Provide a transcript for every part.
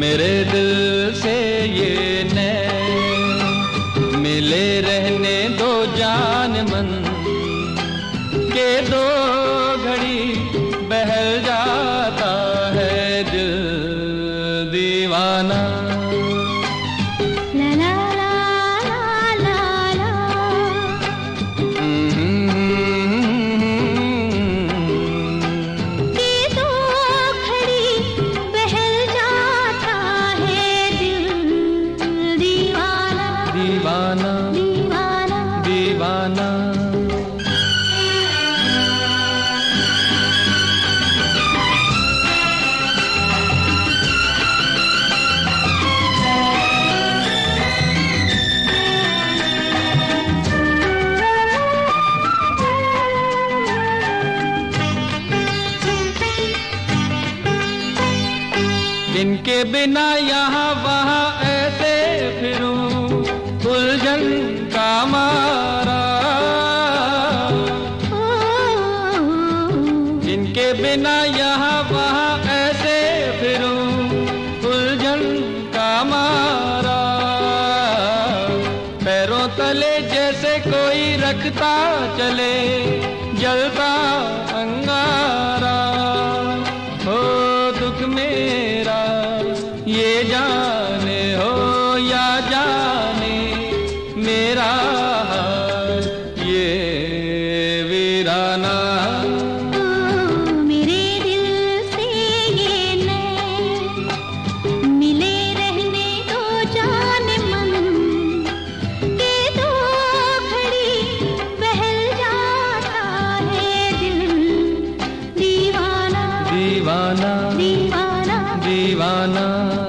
मेरे दिल से ये नैन मिले रहने दो जान मन के दो दीवाना। जिनके बिना यहाँ जिनके बिना यहाँ वहाँ ऐसे फिरूं। उलझन का मारा। पैरों तले जैसे कोई रखता चले, जलता अंगारा। हो दुख मेरा, ये जाने हो या जाने, मेरा दीवाना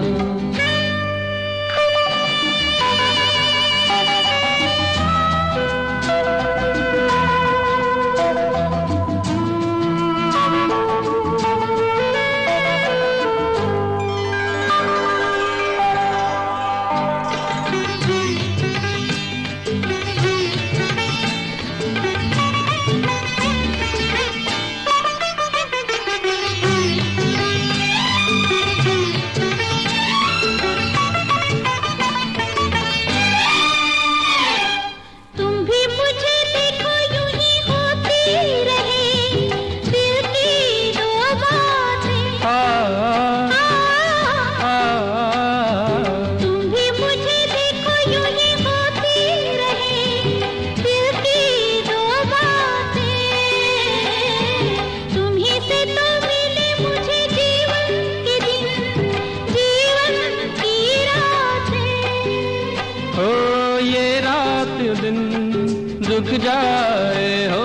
रुक जाए हो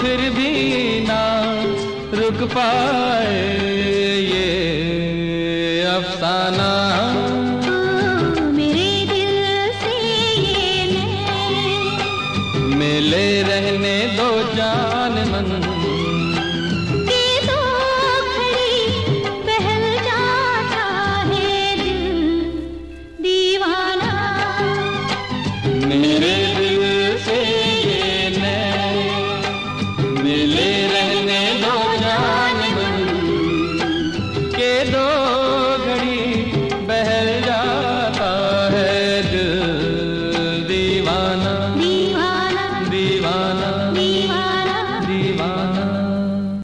फिर भी ना रुक पाए ये अफसाना। मेरे दिल से ये मिले रहने दो जान मन।